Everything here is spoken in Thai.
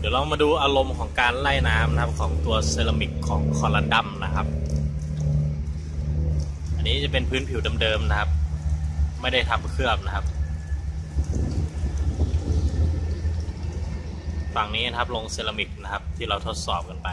เดี๋ยวเรามาดูอารมณ์ของการไล่น้ำนะครับของตัวเซรามิกของคอลันดัมนะครับ อันนี้จะเป็นพื้นผิวเดิมๆนะครับ ไม่ได้ทำเคลือบนะครับ ฝั่งนี้นะครับลงเซรามิกนะครับที่เราทดสอบกันไป